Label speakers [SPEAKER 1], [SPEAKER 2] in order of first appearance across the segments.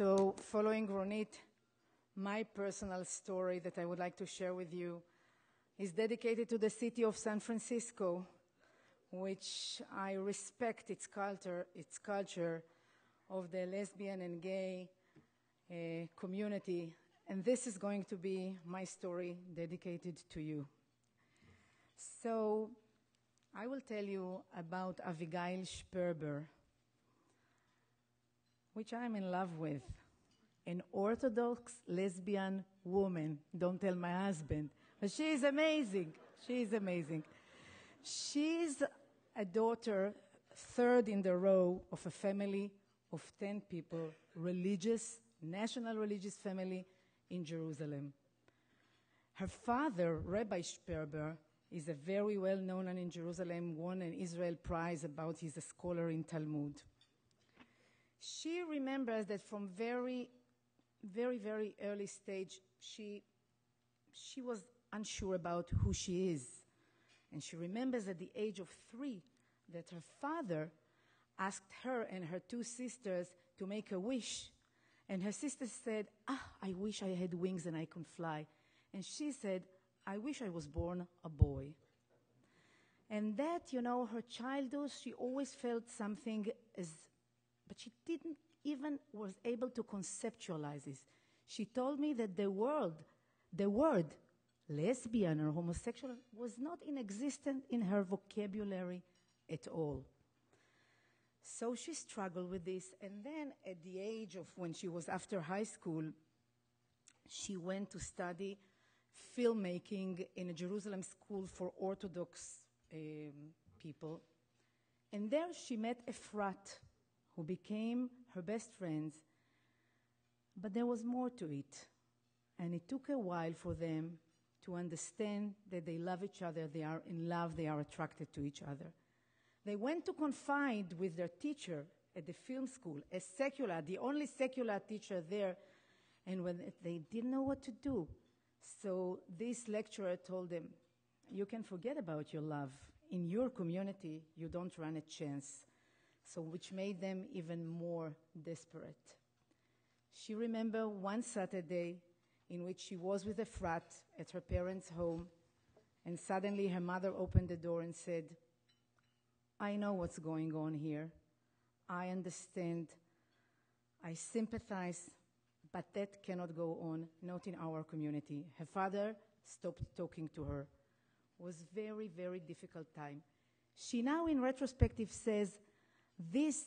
[SPEAKER 1] So, following Ronit, my personal story that I would like to share with you is dedicated to the city of San Francisco, which I respect its culture, its culture of the lesbian and gay uh, community. And this is going to be my story dedicated to you. So, I will tell you about Avigail Sperber, which I'm in love with. An Orthodox lesbian woman. Don't tell my husband. But she is amazing. She is amazing. She's a daughter, third in the row of a family of 10 people, religious, national religious family in Jerusalem. Her father, Rabbi Sperber, is a very well known and in Jerusalem won an Israel Prize about he's a scholar in Talmud. She remembers that from very, very, very early stage, she, she was unsure about who she is. And she remembers at the age of three that her father asked her and her two sisters to make a wish. And her sister said, Ah, I wish I had wings and I could fly. And she said, I wish I was born a boy. And that, you know, her childhood, she always felt something as, but she didn't even was able to conceptualize this. She told me that the word, the word lesbian or homosexual was not in existence in her vocabulary at all. So she struggled with this, and then at the age of when she was after high school, she went to study filmmaking in a Jerusalem school for Orthodox um, people. And there she met Efrat, who became her best friends. But there was more to it. And it took a while for them to understand that they love each other, they are in love, they are attracted to each other. They went to confide with their teacher at the film school, a secular, the only secular teacher there, and when they didn't know what to do, so this lecturer told them, You can forget about your love. In your community, you don't run a chance. So, which made them even more desperate. She remembered one Saturday in which she was with Efrat at her parents' home, and suddenly her mother opened the door and said, I know what's going on here. I understand. I sympathize but that cannot go on, not in our community. Her father stopped talking to her. It was very, very difficult time. She now, in retrospective, says, this,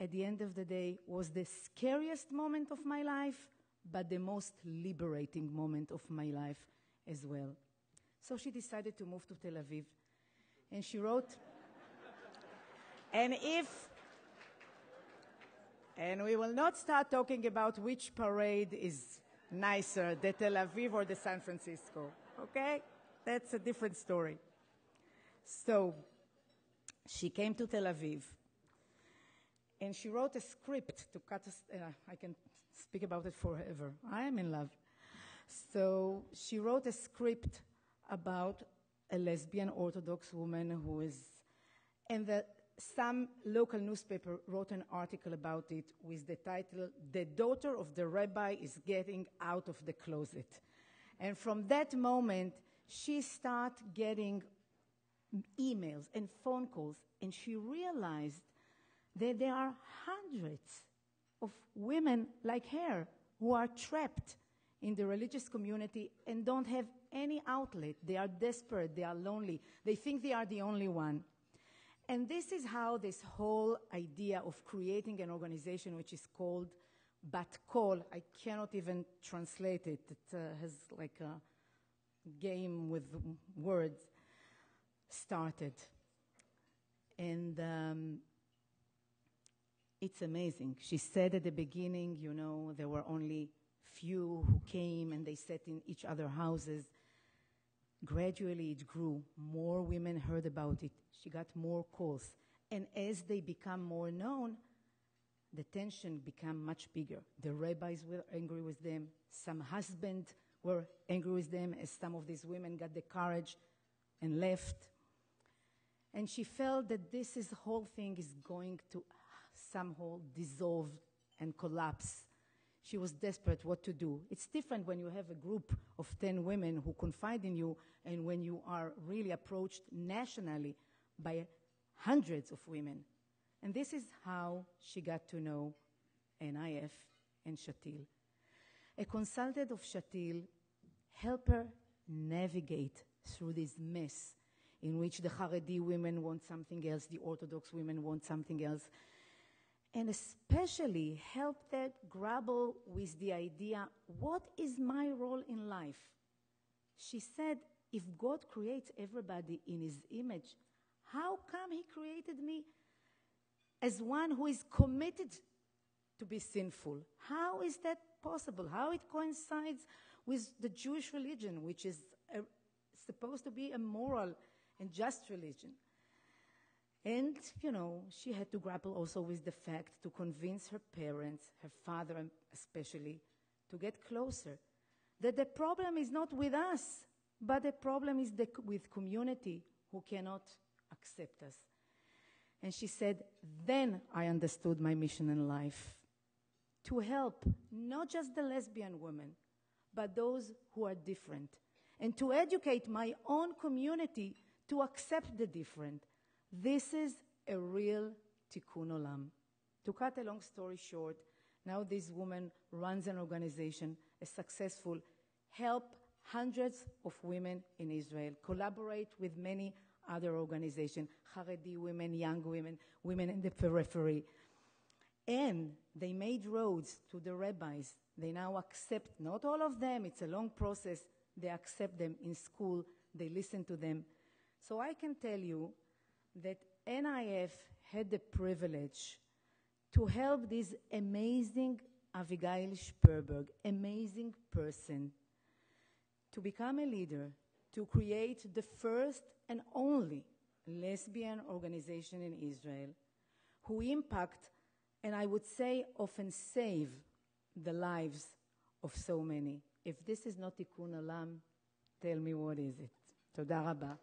[SPEAKER 1] at the end of the day, was the scariest moment of my life, but the most liberating moment of my life as well. So she decided to move to Tel Aviv. And she wrote, and if and we will not start talking about which parade is nicer, the Tel Aviv or the San Francisco. Okay? That's a different story. So, she came to Tel Aviv and she wrote a script to cut us. Uh, I can speak about it forever. I am in love. So, she wrote a script about a lesbian Orthodox woman who is, and the some local newspaper wrote an article about it with the title, The Daughter of the Rabbi is Getting Out of the Closet. And from that moment, she started getting emails and phone calls, and she realized that there are hundreds of women like her who are trapped in the religious community and don't have any outlet. They are desperate, they are lonely, they think they are the only one. And this is how this whole idea of creating an organization which is called Bat Kol, I cannot even translate it, it uh, has like a game with words, started. And um, it's amazing. She said at the beginning, you know, there were only few who came and they sat in each other houses Gradually, it grew. More women heard about it. She got more calls. And as they become more known, the tension became much bigger. The rabbis were angry with them. Some husbands were angry with them as some of these women got the courage and left. And she felt that this is, whole thing is going to somehow dissolve and collapse. she was desperate what to do. It's different when you have a group of 10 women who confide in you and when you are really approached nationally by hundreds of women. And this is how she got to know NIF and Shatil. A consultant of Shatil helped her navigate through this mess in which the Haredi women want something else, the Orthodox women want something else, and especially help them grapple with the idea what is my role in life? She said, if God creates everybody in his image, how come he created me as one who is committed to be sinful? How is that possible? How it coincides with the Jewish religion, which is a, supposed to be a moral and just religion? And, you know, she had to grapple also with the fact to convince her parents, her father especially, to get closer. That the problem is not with us, but the problem is the, with community who cannot accept us. And she said, Then I understood my mission in life to help not just the lesbian women, but those who are different, and to educate my own community to accept the different. This is a real tikkun olam. To cut a long story short, now this woman runs an organization, a successful, help hundreds of women in Israel, collaborate with many other organizations, Haredi women, young women, women in the periphery. And they made roads to the rabbis. They now accept, not all of them, it's a long process. They accept them in school, they listen to them. So I can tell you that NIF had the privilege to help this amazing Avigail Sperber, amazing person, to become a leader, to create the first and only lesbian organization in Israel who impact and I would say often save the lives of so many. If this is not tikkun olam, tell me what is it. Toda רבה.